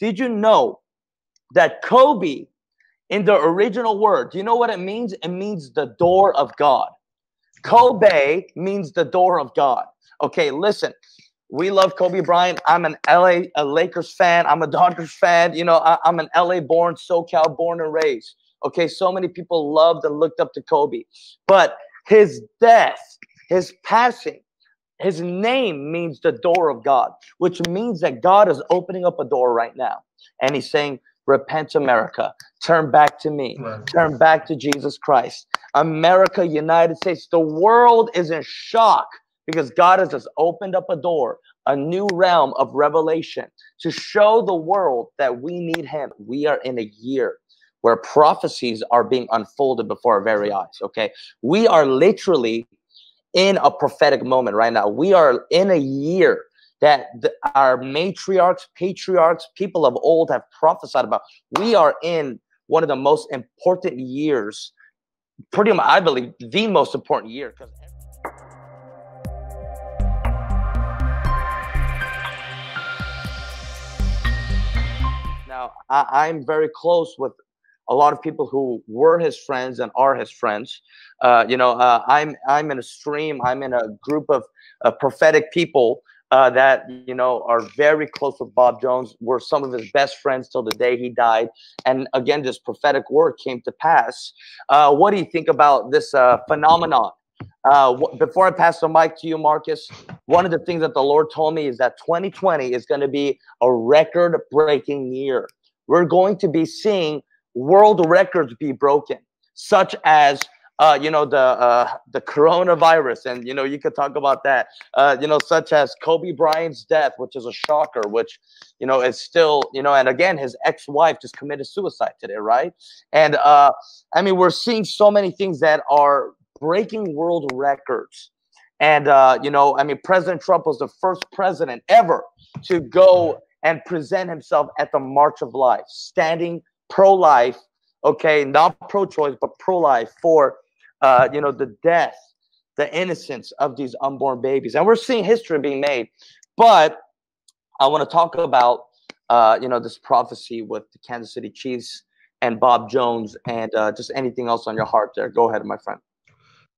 Did you know that Kobe, in the original word, do you know what it means? It means the door of God. Kobe means the door of God. Okay, listen. We love Kobe Bryant. I'm an LA a Lakers fan. I'm a Dodgers fan. You know, I, I'm an LA born, SoCal born and raised. Okay, so many people loved and looked up to Kobe. But his death, his passing, his name means the door of God, which means that God is opening up a door right now. And he's saying, Repent, America. Turn back to me. Right. Turn back to Jesus Christ. America, United States, the world is in shock because God has just opened up a door, a new realm of revelation to show the world that we need Him. We are in a year where prophecies are being unfolded before our very eyes. Okay. We are literally in a prophetic moment right now. We are in a year that the, our matriarchs, patriarchs, people of old have prophesied about. We are in one of the most important years, pretty much, I believe, the most important year. Now, I, I'm very close with a lot of people who were his friends and are his friends. Uh, you know, uh, I'm I'm in a stream. I'm in a group of uh, prophetic people uh, that you know are very close with Bob Jones. Were some of his best friends till the day he died. And again, this prophetic word came to pass. Uh, what do you think about this uh, phenomenon? Before I pass the mic to you, Marcus, one of the things that the Lord told me is that 2020 is going to be a record-breaking year. We're going to be seeing world records be broken, such as uh, you know, the uh, the coronavirus, and you know, you could talk about that. Uh, you know, such as Kobe Bryant's death, which is a shocker, which you know is still, you know, and again, his ex-wife just committed suicide today, right? And uh, I mean, we're seeing so many things that are breaking world records. And uh, you know, I mean, President Trump was the first president ever to go and present himself at the March of Life, standing pro-life okay not pro-choice but pro-life for uh, you know, the death, the innocence of these unborn babies. And we're seeing history being made. But I want to talk about, uh, you know, this prophecy with the Kansas City Chiefs and Bob Jones and uh, just anything else on your heart there. Go ahead, my friend.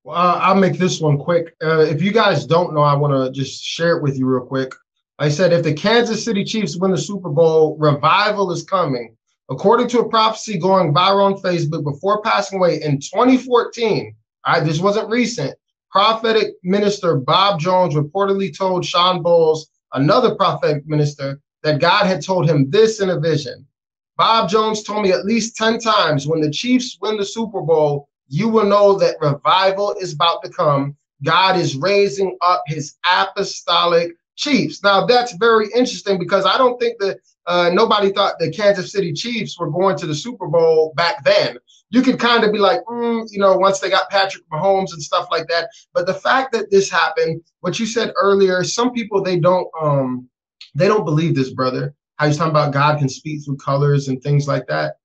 Well, I'll make this one quick. Uh, if you guys don't know, I want to just share it with you real quick. I said, if the Kansas City Chiefs win the Super Bowl, revival is coming. According to a prophecy going viral on Facebook before passing away in 2014, I this wasn't recent. Prophetic minister Bob Jones reportedly told Shawn Bolz, another prophetic minister, that God had told him this in a vision. Bob Jones told me at least 10 times when the Chiefs win the Super Bowl, you will know that revival is about to come. God is raising up his apostolic Chiefs. Now that's very interesting because I don't think that uh, nobody thought the Kansas City Chiefs were going to the Super Bowl back then. You could kind of be like, mm, you know, once they got Patrick Mahomes and stuff like that. But the fact that this happened, what you said earlier, some people they don't um they don't believe this, brother. How you're talking about God can speak through colors and things like that.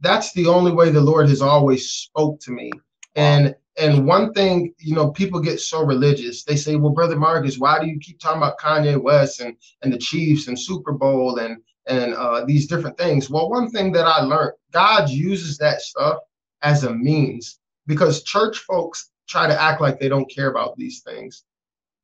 That's the only way the Lord has always spoke to me. And and one thing, you know, people get so religious. They say, "Well, brother Marcus, why do you keep talking about Kanye West and and the Chiefs and Super Bowl and and uh, these different things?" Well, one thing that I learned, God uses that stuff as a means because church folks try to act like they don't care about these things.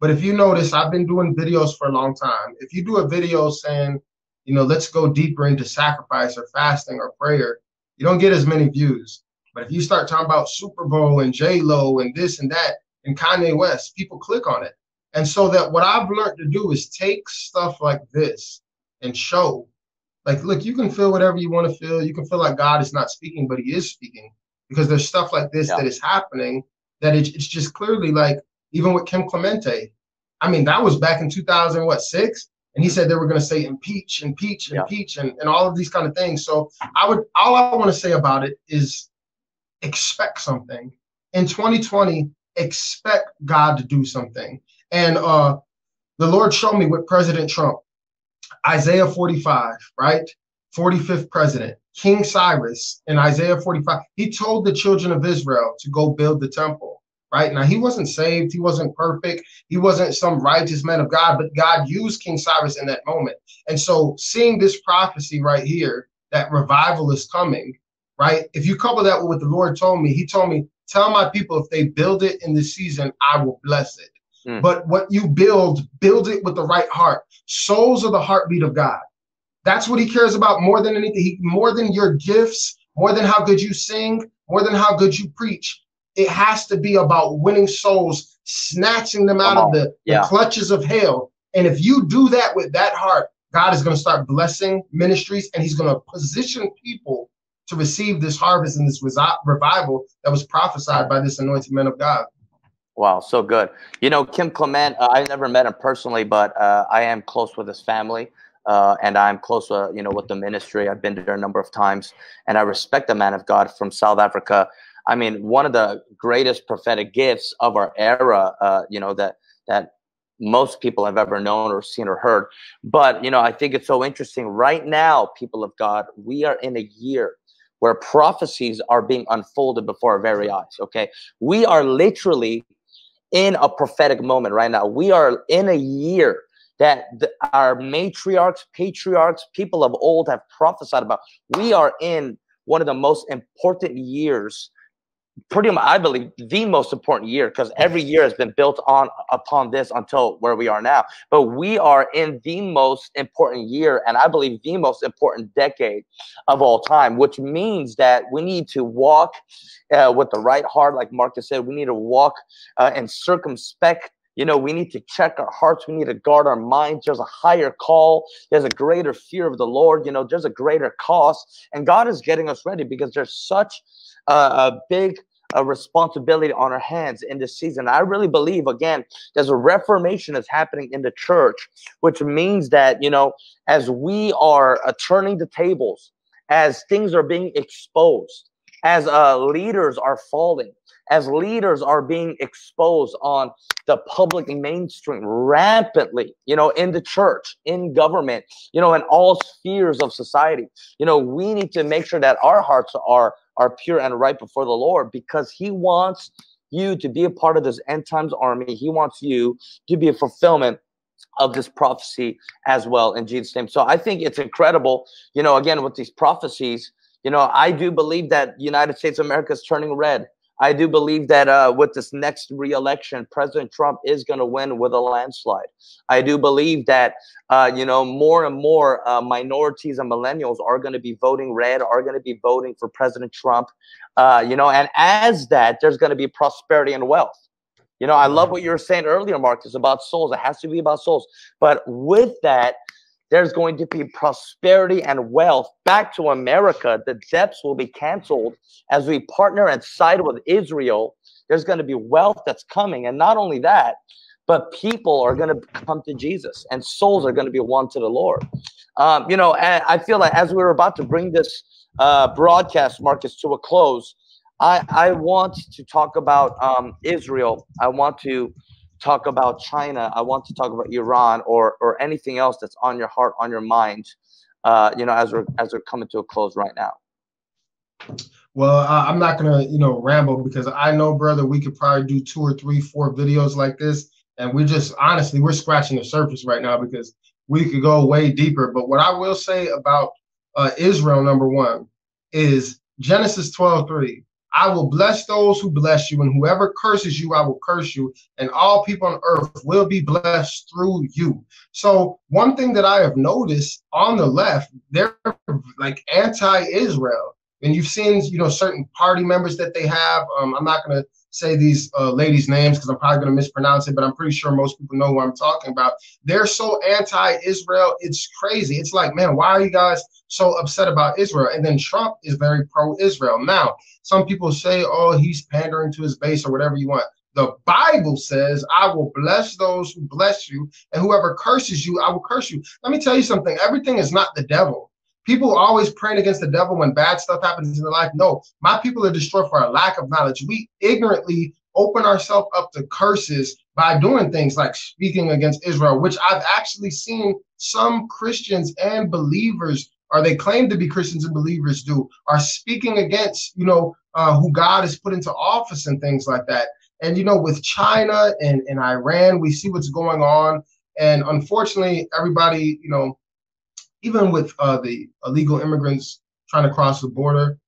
But if you notice, I've been doing videos for a long time. If you do a video saying, you know, let's go deeper into sacrifice or fasting or prayer, you don't get as many views but if you start talking about Super Bowl and J Lo and this and that and Kanye West, people click on it. And so that what I've learned to do is take stuff like this and show, like, look, you can feel whatever you want to feel. You can feel like God is not speaking, but He is speaking because there's stuff like this yeah. that is happening that it's, it's just clearly like even with Kim Clement. I mean, that was back in 2000, what six? And he said they were going to say impeach, impeach, impeach, yeah. and, and all of these kind of things. So I would all I want to say about it is expect something. In 2020, expect God to do something. And uh, the Lord showed me with President Trump, Isaiah 45, right? 45th president, King Cyrus in Isaiah 45, he told the children of Israel to go build the temple. right? Now, he wasn't saved, he wasn't perfect, he wasn't some righteous man of God, but God used King Cyrus in that moment. And so, seeing this prophecy right here, that revival is coming, right? If you couple that with what the Lord told me, he told me, tell my people if they build it in the season, I will bless it. Mm. But what you build, build it with the right heart. Souls are the heartbeat of God. That's what he cares about more than anything. He, more than your gifts, more than how good you sing, more than how good you preach. It has to be about winning souls, snatching them out of the, yeah. the clutches of hell. And if you do that with that heart, God is going to start blessing ministries and he's going to position people to receive this harvest and this revival that was prophesied by this anointed man of God. Wow, so good. You know, Kim Clement, uh, I never met him personally, but uh, I am close with his family. Uh, and I'm close, uh, you know, with the ministry. I've been there a number of times, and I respect the man of God from South Africa. I mean, one of the greatest prophetic gifts of our era, uh, you know, that that most people have ever known or seen or heard. But you know, I think it's so interesting. Right now, people of God, we are in a year where prophecies are being unfolded before our very eyes. Okay, we are literally in a prophetic moment right now. We are in a year that the, our matriarchs, patriarchs, people of old have prophesied about. We are in one of the most important years pretty much i believe the most important year because every year has been built on upon this until where we are now but we are in the most important year and i believe the most important decade of all time which means that we need to walk uh, with the right heart like marcus said we need to walk uh, and circumspect you know, we need to check our hearts. We need to guard our minds. There's a higher call. There's a greater fear of the Lord. You know, there's a greater cost. And God is getting us ready because there's such a, a big a responsibility on our hands in this season. I really believe, again, there's a reformation that's happening in the church, which means that, you know, as we are uh, turning the tables, as things are being exposed, as uh, leaders are falling, as leaders are being exposed on the public mainstream rampantly, you know, in the church, in government, you know, in all spheres of society. You know, we need to make sure that our hearts are are pure and right before the Lord because He wants you to be a part of this end times army. He wants you to be a fulfillment of this prophecy as well in Jesus' name. So I think it's incredible, you know, again, with these prophecies, you know, I do believe that United States of America is turning red. I do believe that uh, with this next reelection, President Trump is going to win with a landslide. I do believe that, uh, you know, more and more uh, minorities and millennials are going to be voting red, are going to be voting for President Trump, uh, you know, and as that, there's going to be prosperity and wealth. You know, I love what you were saying earlier, Marcus, about souls. It has to be about souls. But with that, there's going to be prosperity and wealth back to America. The debts will be canceled as we partner and side with Israel. There's going to be wealth that's coming. And not only that, but people are going to come to Jesus and souls are going to be won to the Lord. Um, you know, I feel like as we are about to bring this uh, broadcast, Marcus, to a close, I, I want to talk about um, Israel. I want to talk about China, I want to talk about Iran or or anything else that's on your heart, on your mind. Uh, you know, as we're as we're coming to a close right now. Well, I'm not gonna, you know, ramble because I know, brother, we could probably do two or three, four videos like this, and we just honestly we're scratching the surface right now because we could go way deeper. But what I will say about uh, Israel, number one, is Genesis 12, 3. I will bless those who bless you, and whoever curses you, I will curse you, and all people on earth will be blessed through you. So, one thing that I have noticed on the left, they're like anti Israel. And you've seen, you know, certain party members that they have. Um, I'm not going to say these uh, ladies' names because I'm probably going to mispronounce it, but I'm pretty sure most people know who I'm talking about. They're so anti-Israel, it's crazy. It's like, man, why are you guys so upset about Israel? And then Trump is very pro-Israel. Now, some people say, oh, he's pandering to his base or whatever you want. The Bible says, I will bless those who bless you, and whoever curses you, I will curse you. Let me tell you something everything is not the devil. People always praying against the devil when bad stuff happens in their life. No, my people are destroyed for a lack of knowledge. We ignorantly open ourselves up to curses by doing things like speaking against Israel, which I've actually seen some Christians and believers, or they claim to be Christians and believers, do, are speaking against, you know, uh, who God has put into office and things like that. And you know, with China and, and Iran, we see what's going on. And unfortunately, everybody, you know, even with uh, the illegal immigrants trying to cross the border,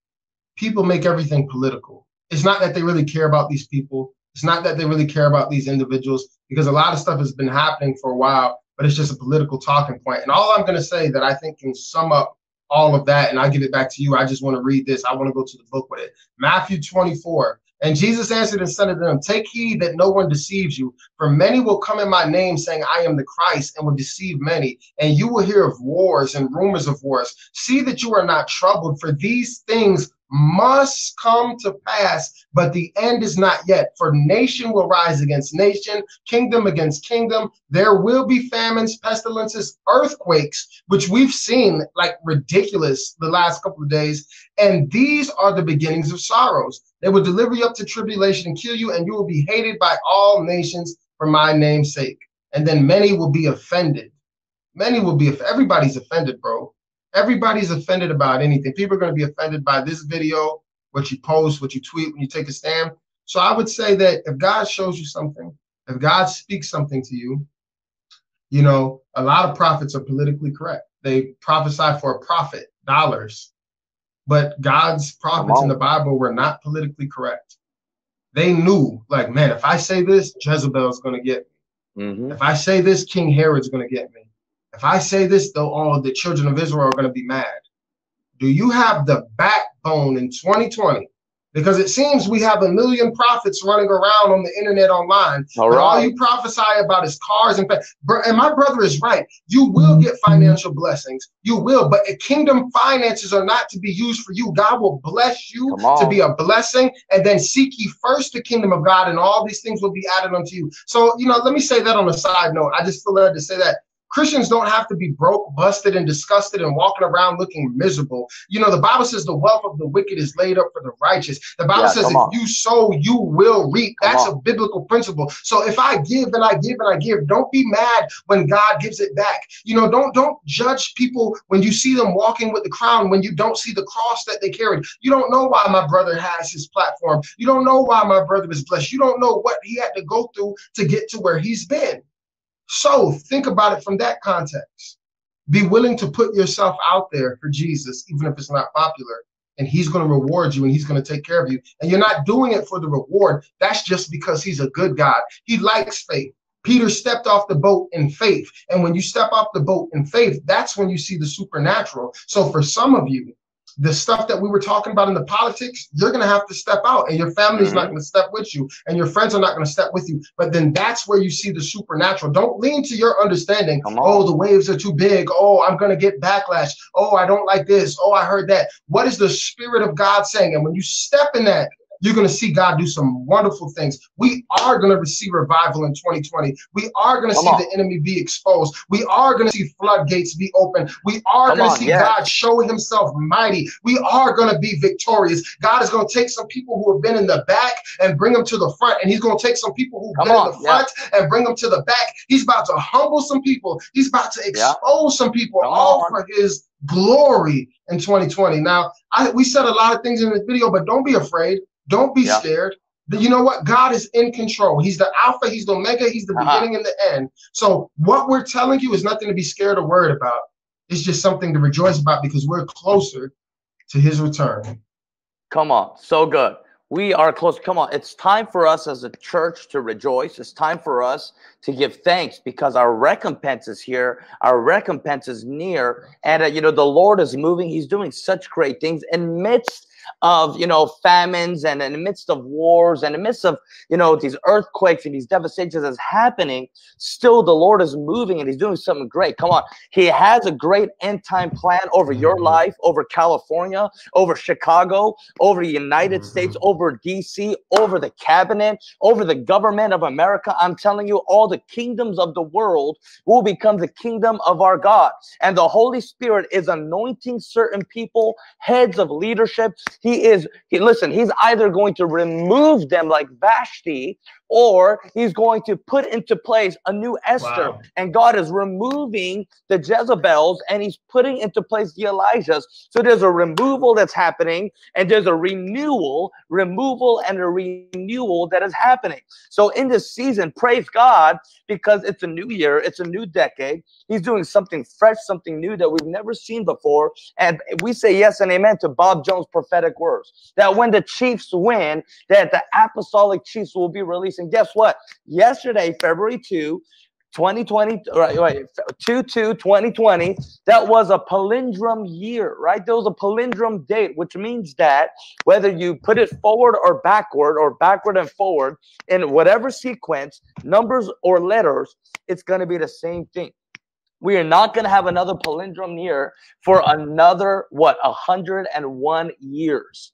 people make everything political. It's not that they really care about these people. It's not that they really care about these individuals because a lot of stuff has been happening for a while, but it's just a political talking point. And all I'm going to say that I think can sum up all of that, and I'll give it back to you. I just want to read this. I want to go to the book with it. Matthew 24. And Jesus answered and said to them, Take heed that no one deceives you, for many will come in my name, saying, I am the Christ, and will deceive many. And you will hear of wars and rumors of wars. See that you are not troubled, for these things must come to pass, but the end is not yet. For nation will rise against nation, kingdom against kingdom. There will be famines, pestilences, earthquakes, which we've seen like ridiculous the last couple of days. And these are the beginnings of sorrows. They will deliver you up to tribulation and kill you, and you will be hated by all nations for my name's sake. And then many will be offended. Many will be, if everybody's offended, bro Everybody's offended about anything. People are going to be offended by this video, what you post, what you tweet when you take a stand. So I would say that if God shows you something, if God speaks something to you, you know, a lot of prophets are politically correct. They prophesy for a profit, dollars. But God's prophets in the Bible were not politically correct. They knew, like, man, if I say this, Jezebel's going to get me. Mm-hmm. If I say this, King Herod's going to get me. If I say this, though, all the children of Israel are going to be mad. Do you have the backbone in 2020? Because it seems we have a million prophets running around on the internet online. All right. all you prophesy about is cars and and my brother is right. You will get financial blessings. You will, but kingdom finances are not to be used for you. God will bless you to be a blessing, and then seek ye first the kingdom of God, and all these things will be added unto you. So, you know, let me say that on a side note. I just feel led to say that Christians don't have to be broke, busted, and disgusted and walking around looking miserable. You know, the Bible says the wealth of the wicked is laid up for the righteous. The Bible yeah, says if on. you sow, you will reap. Come That's on. a biblical principle. So if I give and I give and I give, don't be mad when God gives it back. You know, don't don't judge people when you see them walking with the crown, when you don't see the cross that they carried. You don't know why my brother has his platform. You don't know why my brother is blessed. You don't know what he had to go through to get to where he's been. So think about it from that context. Be willing to put yourself out there for Jesus, even if it's not popular, and he's going to reward you and he's going to take care of you. And you're not doing it for the reward. That's just because he's a good God. He likes faith. Peter stepped off the boat in faith. And when you step off the boat in faith, that's when you see the supernatural. So for some of you, the stuff that we were talking about in the politics, you're going to have to step out, and your family is mm-hmm. not going to step with you, and your friends are not going to step with you. But then that's where you see the supernatural. Don't lean to your understanding. Oh, the waves are too big. Oh, I'm going to get backlash. Oh, I don't like this. Oh, I heard that. What is the Spirit of God saying? And when you step in that, you're going to see God do some wonderful things. We are going to receive revival in 2020. We are going to see on. the enemy be exposed. We are going to see floodgates be open. We are going to see yes. God show himself mighty. We are going to be victorious. God is going to take some people who have been in the back and bring them to the front. And he's going to take some people who've Come been on. in the front yeah. and bring them to the back. He's about to humble some people. He's about to expose yeah. some people Come all on. for his glory in 2020. Now, I, we said a lot of things in this video, but don't be afraid. Don't be yeah. scared. You know what? God is in control. He's the Alpha, He's the Omega, He's the uh-huh. beginning and the end. So, what we're telling you is nothing to be scared or worried about. It's just something to rejoice about because we're closer to His return. Come on. So good. We are close. Come on. It's time for us as a church to rejoice. It's time for us to give thanks because our recompense is here. Our recompense is near. And, uh, you know, the Lord is moving. He's doing such great things amidst of you know famines and in the midst of wars and in the midst of you know these earthquakes and these devastations that's happening still the lord is moving and he's doing something great come on he has a great end time plan over your mm-hmm. life over california over chicago over the united states mm-hmm. over dc over the cabinet over the government of america i'm telling you all the kingdoms of the world will become the kingdom of our god and the holy spirit is anointing certain people heads of leadership He is, he, listen, he's either going to remove them like Vashti, or he's going to put into place a new Esther. Wow. And God is removing the Jezebels and he's putting into place the Elijahs. So there's a removal that's happening, and there's a renewal, removal, and a renewal that is happening. So in this season, praise God because it's a new year, it's a new decade. He's doing something fresh, something new that we've never seen before. And we say yes and amen to Bob Jones' prophetic words that when the Chiefs win, that the apostolic Chiefs will be released. And guess what? Yesterday, February 2, 2020, right, right, 2 2 2020, that was a palindrome year, right? There was a palindrome date, which means that whether you put it forward or backward or backward and forward in whatever sequence, numbers or letters, it's going to be the same thing. We are not going to have another palindrome year for another, what, 101 years.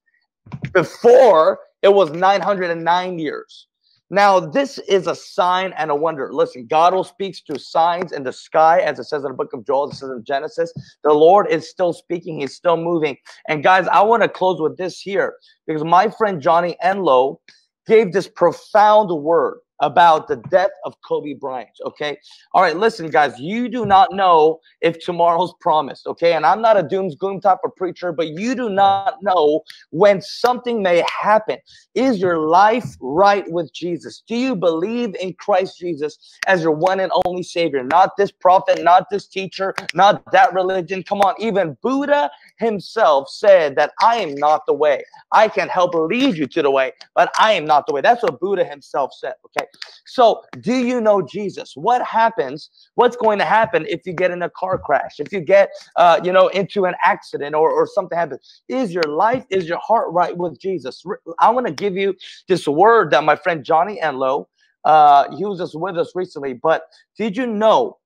Before, it was 909 years. Now, this is a sign and a wonder. Listen, God will speak through signs in the sky, as it says in the book of Joel, it says in Genesis. The Lord is still speaking, He's still moving. And guys, I want to close with this here because my friend Johnny Enlow gave this profound word about the death of Kobe Bryant. Okay. All right. Listen, guys, you do not know if tomorrow's promised. Okay. And I'm not a doom gloom type of preacher, but you do not know when something may happen. Is your life right with Jesus? Do you believe in Christ Jesus as your one and only Savior? Not this prophet, not this teacher, not that religion. Come on. Even Buddha himself said that I am not the way. I can help lead you to the way, but I am not the way. That's what Buddha himself said. Okay. So, do you know Jesus? What happens? What's going to happen if you get in a car crash? If you get, uh, you know, into an accident or, or something happens? Is your life, is your heart right with Jesus? I want to give you this word that my friend Johnny Enlow, uh, he was just with us recently. But did you know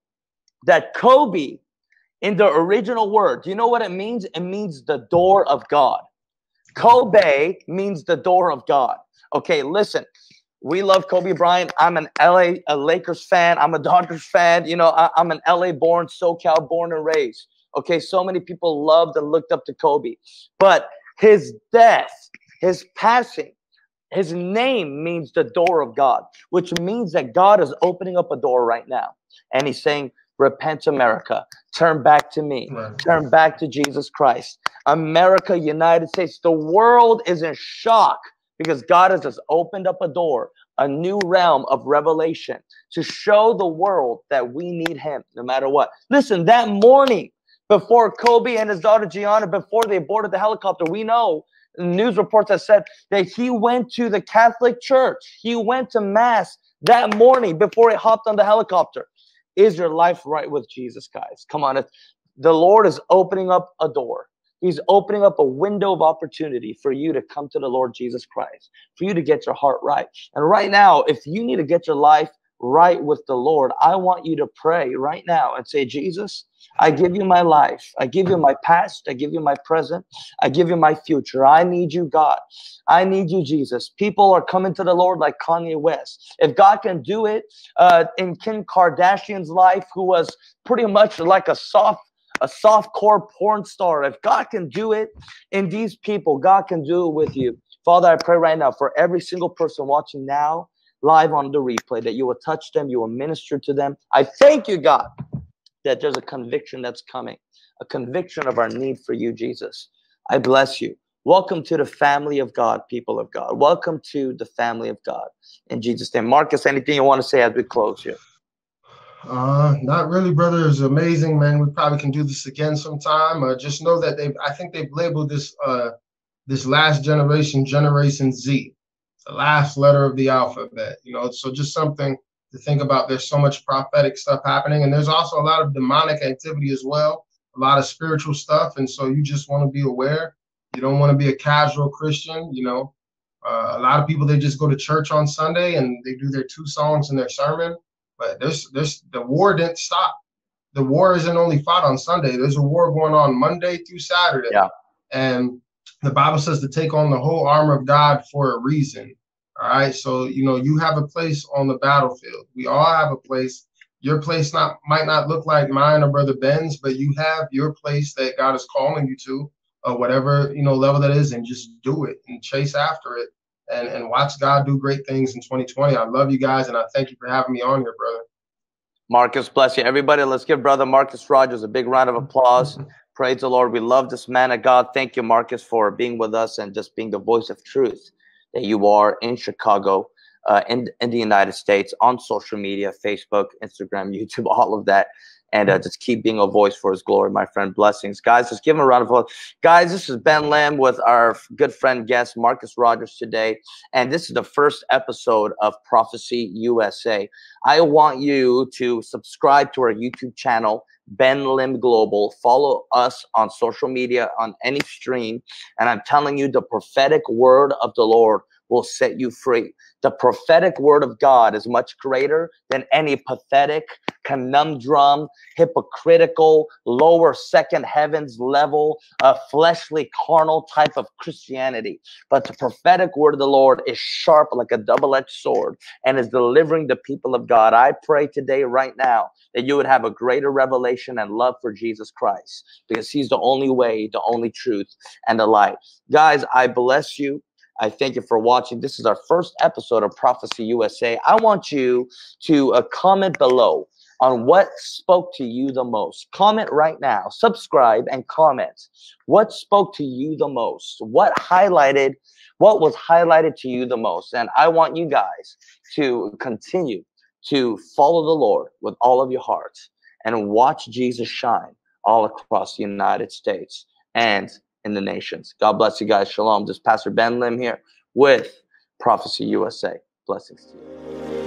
that Kobe, in the original word, do you know what it means? It means the door of God. Kobe means the door of God. Okay, listen. We love Kobe Bryant. I'm an LA a Lakers fan. I'm a Dodgers fan. You know, I, am an LA born, SoCal born and raised. Okay, so many people loved and looked up to Kobe. But his death, his passing, his name means the door of God, which means that God is opening up a door right now. And he's saying, Repent, America. Turn back to me. Turn back to Jesus Christ. America, United States. The world is in shock because God has just opened up a door, a new realm of revelation to show the world that we need Him no matter what. Listen, that morning before Kobe and his daughter Gianna, before they boarded the helicopter, we know news reports have said that he went to the Catholic Church. He went to Mass that morning before he hopped on the helicopter. Is your life right with Jesus, guys? Come on. The Lord is opening up a door. He's opening up a window of opportunity for you to come to the Lord Jesus Christ, for you to get your heart right. And right now, if you need to get your life right with the Lord, I want you to pray right now and say, Jesus, I give you my life. I give you my past. I give you my present. I give you my future. I need you, God. I need you, Jesus. People are coming to the Lord like Kanye West. If God can do it uh, in Kim Kardashian's life, who was pretty much like a soft a soft core porn star. If God can do it in these people, God can do it with you. Father, I pray right now for every single person watching now, live on the replay, that you will touch them, you will minister to them. I thank you, God, that there's a conviction that's coming, a conviction of our need for you, Jesus. I bless you. Welcome to the family of God, people of God. Welcome to the family of God. In Jesus' name. Marcus, anything you want to say as we close here? Uh, not really, brother. It's amazing, man. We probably can do this again sometime. Uh, just know that they, I think they've labeled this, uh, this last generation, Generation Z, the last letter of the alphabet. You know, so just something to think about. There's so much prophetic stuff happening, and there's also a lot of demonic activity as well, a lot of spiritual stuff. And so you just want to be aware. You don't want to be a casual Christian. You know, uh, a lot of people they just go to church on Sunday and they do their two songs and their sermon but this this the war didn't stop. The war isn't only fought on Sunday. There's a war going on Monday through Saturday. Yeah. And the Bible says to take on the whole armor of God for a reason. All right. So you know you have a place on the battlefield. We all have a place. Your place not might not look like mine or Brother Ben's, but you have your place that God is calling you to. uh, whatever you know level that is, and just do it and chase after it, and and watch God do great things in 2020. I love you guys, and I thank you for having me on here, brother. Marcus, bless you, everybody. Let's give brother Marcus Rogers a big round of applause. Praise the Lord. We love this man of God. Thank you, Marcus, for being with us and just being the voice of truth that you are in Chicago, uh, in, in the United States, on social media, Facebook, Instagram, YouTube, all of that and uh, just keep being a voice for his glory, my friend. Blessings. Guys, just give him a round of applause. Guys, this is Ben Lim with our good friend guest, Marcus Rogers, today. And this is the first episode of Prophecy USA. I want you to subscribe to our YouTube channel, Ben Lim Global. Follow us on social media, on any stream. And I'm telling you, the prophetic word of the Lord will set you free. The prophetic word of God is much greater than any pathetic, conundrum, hypocritical, lower second heavens level, a fleshly, carnal type of Christianity. But the prophetic word of the Lord is sharp like a double edged sword and is delivering the people of God. I pray today, right now, that you would have a greater revelation and love for Jesus Christ because he's the only way, the only truth, and the light. Guys, I bless you. I thank you for watching. This is our first episode of Prophecy USA. I want you to uh, comment below on what spoke to you the most. Comment right now, subscribe and comment. What spoke to you the most? What highlighted, what was highlighted to you the most? And I want you guys to continue to follow the Lord with all of your hearts and watch Jesus shine all across the United States and in the nations. God bless you guys. Shalom. This is Pastor Ben Lim here with Prophecy USA. Blessings to you.